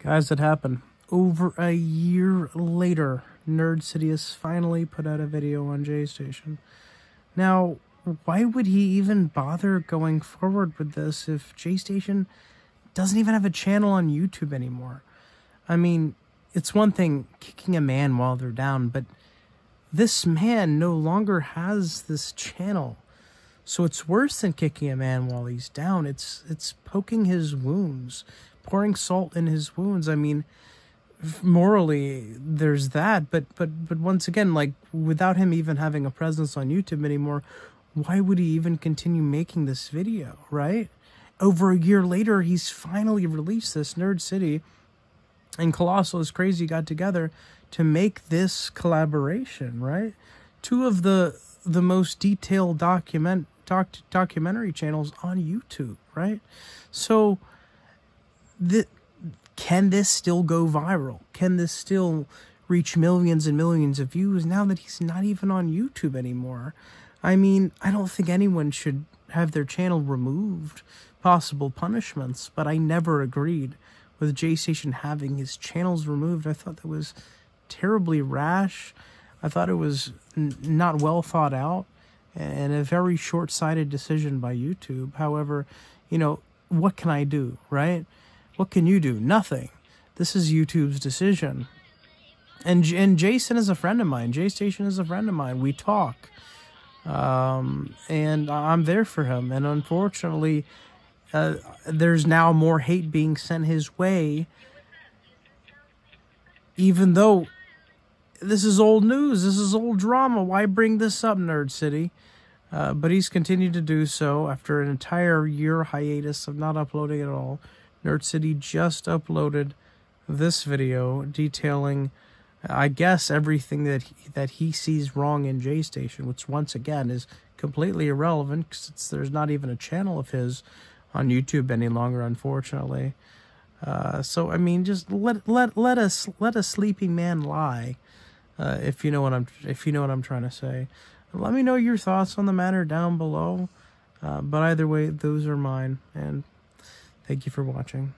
Guys, it happened. Over a year later, Nerd City has finally put out a video on JayStation. Now, why would he even bother going forward with this if JayStation doesn't even have a channel on YouTube anymore? I mean, it's one thing kicking a man while they're down, but this man no longer has this channel. So it's worse than kicking a man while he's down. It's it's poking his wounds, pouring salt in his wounds. I mean, morally there's that, but but but once again, like without him even having a presence on YouTube anymore, why would he even continue making this video, right? Over a year later, he's finally released this Nerd City and Colossal is Crazy got together to make this collaboration, right? Two of the the most detailed document doc, documentary channels on YouTube, right? So the can this still go viral? Can this still reach millions and millions of views now that he's not even on YouTube anymore? I mean, I don't think anyone should have their channel removed, possible punishments, but I never agreed with JayStation having his channels removed. I thought that was terribly rash. I thought it was not well thought out and a very short sighted decision by YouTube. However, you know, what can I do, right? What can you do? Nothing. This is YouTube's decision. And and Jason is a friend of mine. JayStation is a friend of mine. We talk. Um, and I'm there for him. And unfortunately, uh, there's now more hate being sent his way, even though this is old news, this is old drama. Why bring this up, Nerd City? Uh, but he's continued to do so after an entire year hiatus of not uploading at all. Nerd City just uploaded this video detailing, I guess, everything that he, that he sees wrong in JayStation, which once again is completely irrelevant because there's not even a channel of his on YouTube any longer, unfortunately. Uh, so I mean, just let let let us let a sleeping man lie, uh, if you know what I'm if you know what I'm trying to say. Let me know your thoughts on the matter down below. Uh, but either way, those are mine, and thank you for watching.